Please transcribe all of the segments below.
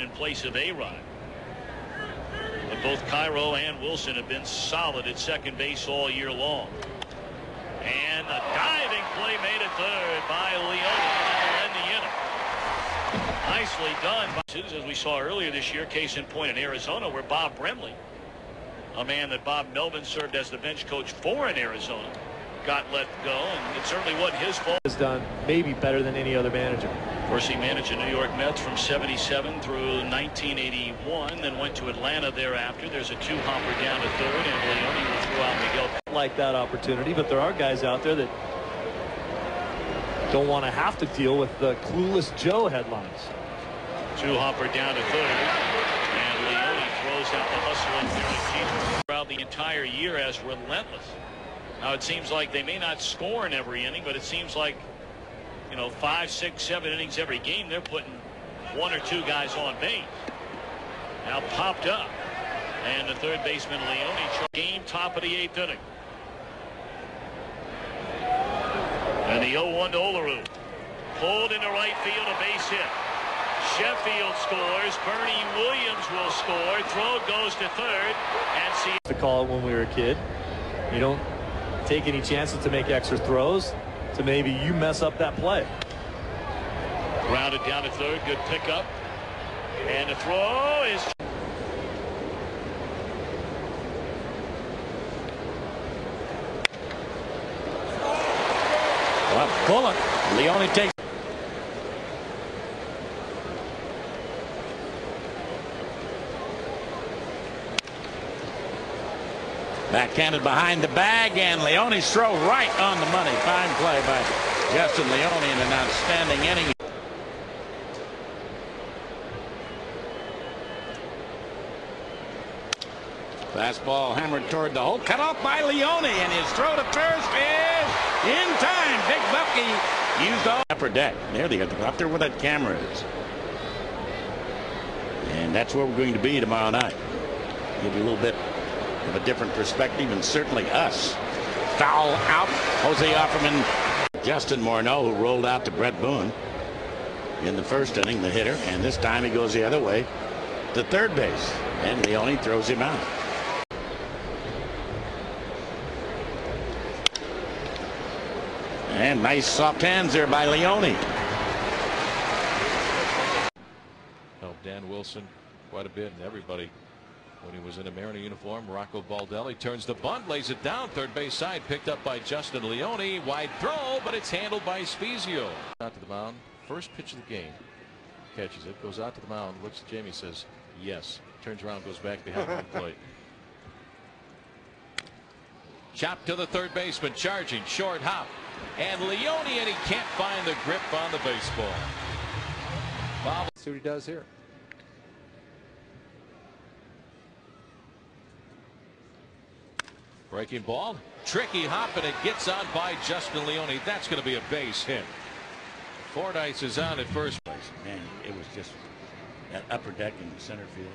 in place of A-Rod. But both Cairo and Wilson have been solid at second base all year long. And a diving play made at third by Leone. That'll end the inning. Nicely done. As we saw earlier this year, case in point in Arizona, where Bob Brenly, a man that Bob Melvin served as the bench coach for in Arizona, got let go, and it certainly wasn't his fault. Has done maybe better than any other manager. Of course, he managed the New York Mets from 77 through 1981, then went to Atlanta thereafter. There's a two-hopper down to third, and Leone will throw out Miguel. Like that opportunity, but there are guys out there that don't want to have to deal with the clueless Joe headlines. Two-hopper down to third, and Leone throws out the hustling Derek Throughout the entire year as relentless. Now, it seems like they may not score in every inning, but it seems like, you know, five, six, seven innings every game, they're putting one or two guys on base. Now popped up. And the third baseman, Leone, game top of the eighth inning. And the 0-1 to Olerud. Pulled into right field, a base hit. Sheffield scores. Bernie Williams will score. Throw goes to third. And see. To call it when we were a kid. You don't take any chances to make extra throws to maybe you mess up that play. Grounded down to third. Good pickup. And the throw is. Well, Bullock. Leone takes. Backhanded behind the bag, and Leone's throw right on the money. Fine play by Justin Leone in an outstanding inning. Fastball hammered toward the hole. Cut off by Leone, and his throw to first is in time. Big Bucky used all upper deck. There they are, up there where that camera is. And that's where we're going to be tomorrow night. Give you a little bit of a different perspective, and certainly us. Foul out. Jose Offerman. Justin Morneau, who rolled out to Bret Boone in the first inning, the hitter, and this time he goes the other way to third base, and Leone throws him out. And nice soft hands there by Leone. Helped Dan Wilson quite a bit, and everybody when he was in a Mariner uniform. Rocco Baldelli turns the bunt, lays it down third base side, picked up by Justin Leone. Wide throw, but it's handled by Spiezio. Out to the mound, first pitch of the game. Catches it, goes out to the mound, looks at Jamie, says yes. Turns around, goes back behind home plate. Chop to the third baseman, charging, short hop. And Leone, and he can't find the grip on the baseball. Bob. Let's see what he does here. Breaking ball. Tricky hop, and it gets on by Justin Leone. That's going to be a base hit. Fordyce is on at first base. Man, it was just that upper deck in the center field.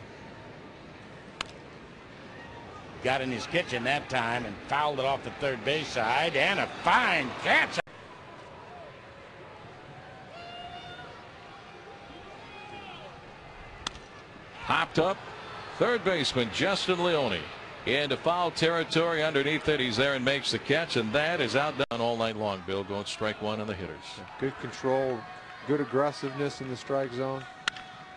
Got in his kitchen that time and fouled it off the third base side. And a fine catch. Hopped up. Third baseman Justin Leone into foul territory underneath it. He's there and makes the catch, and that is out down all night long. Bill going strike one on the hitters. Good control, good aggressiveness in the strike zone.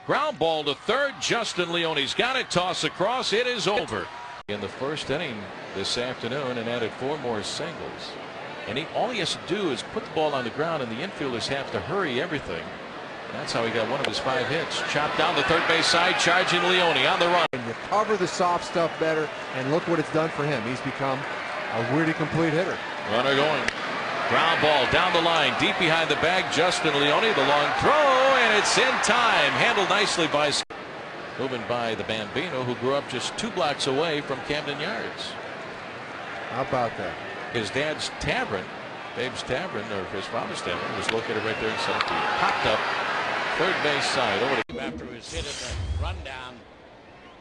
Ground ball to third. Justin Leone's got it. Toss across. It is over. In the first inning this afternoon and added four more singles. And he, all he has to do is put the ball on the ground, and the infielders have to hurry everything. That's how he got one of his five hits. Chopped down the third base side, charging Leone on the run. And you cover the soft stuff better, and look what it's done for him. He's become a really complete hitter. Runner going. Ground ball down the line, deep behind the bag. Justin Leone, the long throw, and it's in time. Handled nicely by. Moving by the Bambino, who grew up just two blocks away from Camden Yards. How about that? His dad's tavern, Babe's Tavern, or his father's tavern, was located right there in center field. Popped up third base side over to after was hit at the rundown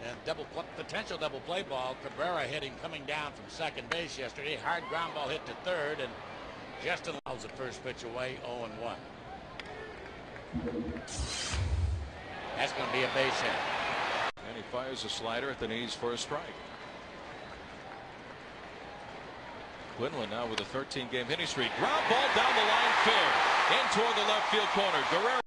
and double potential double play ball. Cabrera hitting coming down from second base yesterday. Hard ground ball hit to third, and Justin allows the first pitch away 0 and 1. That's going to be a base hit. And he fires a slider at the knees for a strike. Quinlan now with a 13 game hitting streak. Ground ball down the line fair. In toward the left field corner. Guerrero.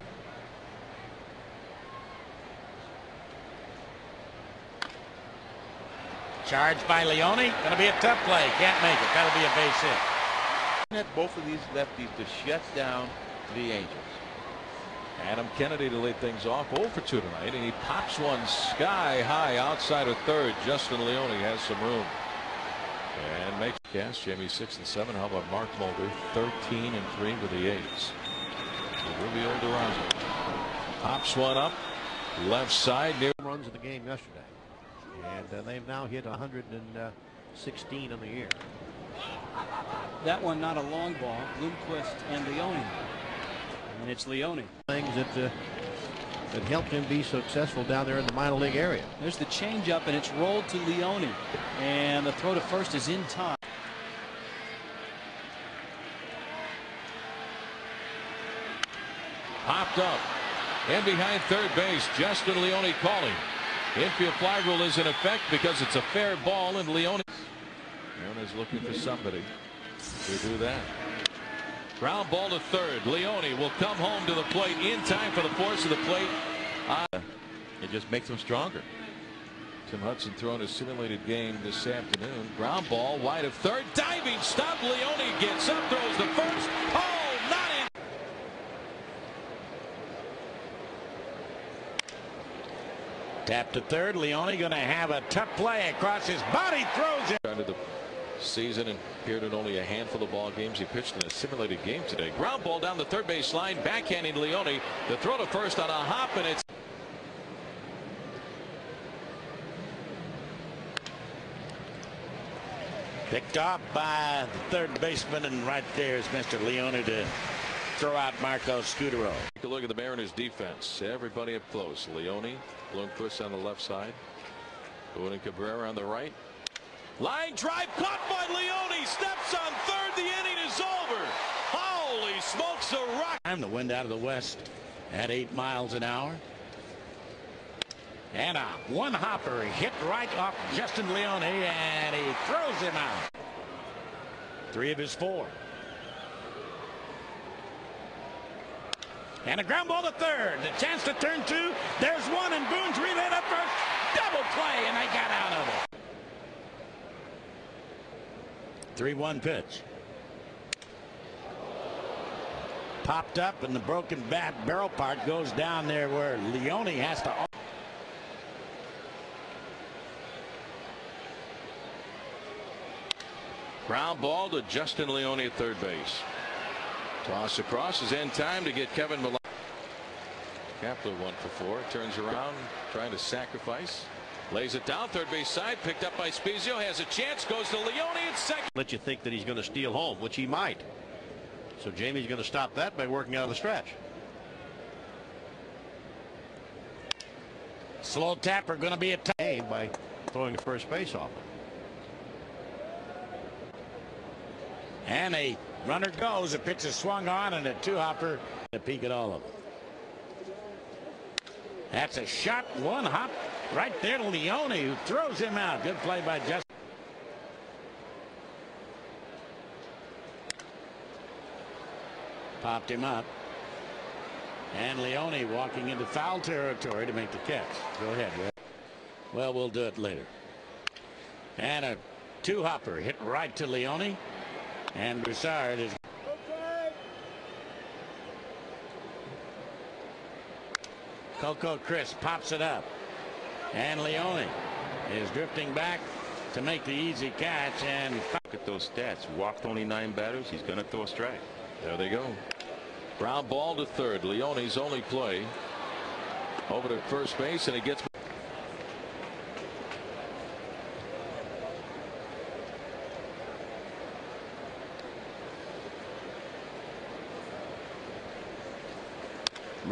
Charged by Leone. Going to be a tough play. Can't make it. That'll be a base hit. Both of these lefties to shut down the Angels. Adam Kennedy to lead things off 0 for 2 tonight and he pops one sky high outside of third. Justin Leone has some room. And makes gas Jamie 6 and 7. How about Mark Mulder 13 and 3 with the A's. Erubiel Durazo pops one up left side near runs in the game yesterday. And uh, they've now hit 116 on the year. That one not a long ball. Bloomquist and Leone. And it's Leone. Things that uh, that helped him be successful down there in the minor league area. There's the changeup, and it's rolled to Leone. And the throw to first is in time. popped up and behind third base Justin Leone calling infield fly rule is in effect because it's a fair ball and Leone is looking for somebody to do that. Ground ball to third. Leone will come home to the plate in time for the force of the plate. Uh, It just makes them stronger. Tim Hudson throwing a simulated game this afternoon. Ground ball wide of third. Diving stop. Leone gets up throws the first. Oh not in Tap to third. Leone going to have a tough play across his body. Throws it. Started the season and appeared in only a handful of ball games. He pitched in a simulated game today. Ground ball down the third base line, backhanding Leone. The throw to first on a hop, and it's Picked off by the third baseman, and right there is Mr. Leone to throw out Marco Scutaro. Take a look at the Mariners defense. Everybody up close. Leone, Bloomquist on the left side. Boone and Cabrera on the right. Line drive caught by Leone. Steps on third. The inning is over. Holy smokes, a rock. Time the wind out of the west at eight miles an hour. And a one hopper hit right off Justin Leone, and he throws him out. Three of his four. And a ground ball to third. The chance to turn two. There's one, and Boone's relay up first. Double play, and they got out of it. 3 1 pitch. Popped up, and the broken bat barrel part goes down there where Leone has to. Ground ball to Justin Leone at third base. Toss across is in time to get Kevin Millar. Kapler one for four. Turns around trying to sacrifice. Lays it down third base side picked up by Spiezio has a chance goes to Leone at second. Let you think that he's going to steal home, which he might. So Jamie's going to stop that by working out of the stretch. Slow tapper going to be a tie. By throwing the first base off. And a runner goes. A pitch is swung on, and a two hopper to peek at all of them. That's a shot, one hop right there to Leone, who throws him out. Good play by Justin. Popped him up. And Leone walking into foul territory to make the catch. Go ahead. Well, we'll do it later. And a two hopper hit right to Leone. And Broussard is. Coco Crisp pops it up. And Leone is drifting back to make the easy catch. And Look at those stats. Walked only nine batters. He's going to throw a strike. There they go. Ground ball to third. Leone's only play. Over to first base and he gets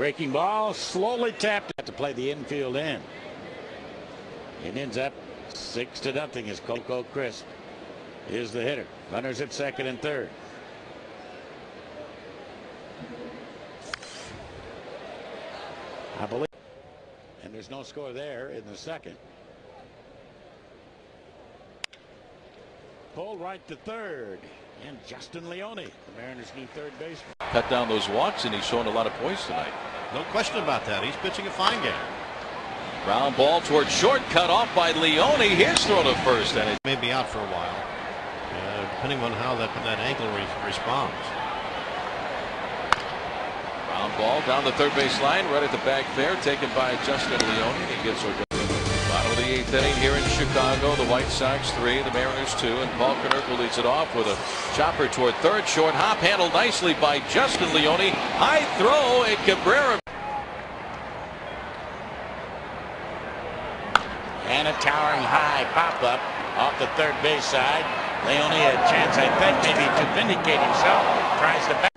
breaking ball slowly tapped to play the infield in. It ends up six to nothing as Coco Crisp is the hitter. Runners at second and third. I believe And there's no score there in the second. Pulled right to third. And Justin Leone, the Mariners' new third baseman. Cut down those walks, and he's showing a lot of points tonight. No question about that. He's pitching a fine game. Ground ball toward short, cut off by Leone. His throw to first, and it May be out for a while, uh, depending on how that, that ankle re responds. Ground ball down the third base line, right at the back there, taken by Justin Leone. He gets her. Bottom of the eighth inning here in Chicago. The White Sox three, the Mariners two, and Paul Konerko leads it off with a chopper toward third. Short hop handled nicely by Justin Leone. High throw, and Cabrera. And a towering high pop up off the third base side. Leone a chance, I think, maybe to vindicate himself. Tries to back.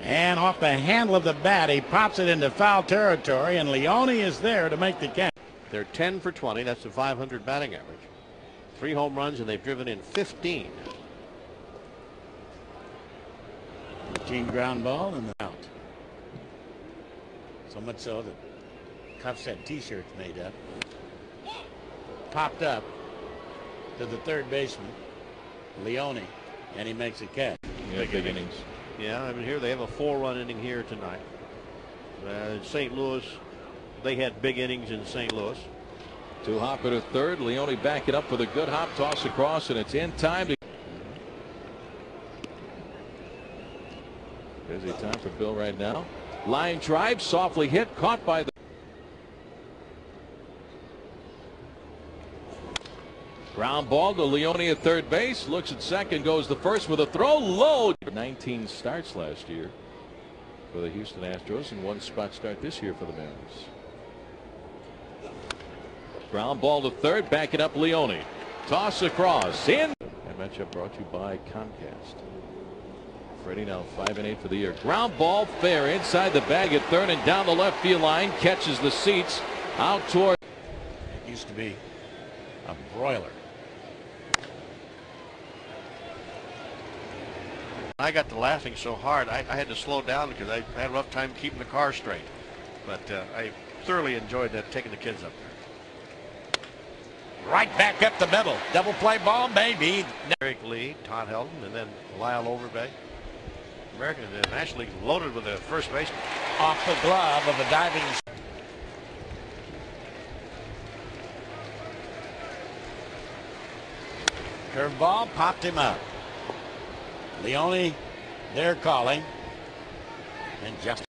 And off the handle of the bat, he pops it into foul territory, and Leone is there to make the catch. They're 10 for 20. That's a 500 batting average. Three home runs, and they've driven in 15. Routine ground ball and out. So much so that Cuffs had T-shirts made up. Popped up to the third baseman, Leone, and he makes a catch. Yeah, big innings. Yeah, I mean, here they have a four-run inning here tonight. Uh, St. Louis, they had big innings in St. Louis. To Hopper to third. Leone back it up with a good hop toss across, and it's in time to. Busy time for Bill right now. Line drive, softly hit, caught by the. Ground ball to Leone at third base. Looks at second, goes the first with a throw low. 19 starts last year for the Houston Astros, and one spot start this year for the Mariners. Ground ball to third, backing up Leone. Toss across, in. That matchup brought to you by Comcast. Freddie now 5 and 8 for the year. Ground ball fair inside the bag at third and down the left field line. Catches the seats out toward. It used to be a broiler. I got to laughing so hard, I, I had to slow down because I had a rough time keeping the car straight. But uh, I thoroughly enjoyed that, taking the kids up there. Right back up the middle. Double play ball, maybe. Derrek Lee, Todd Helton, and then Lyle Overbay. American uh, National League loaded with a first baseman. Off the glove of a diving. Curveball popped him up. Leone, they're calling. And just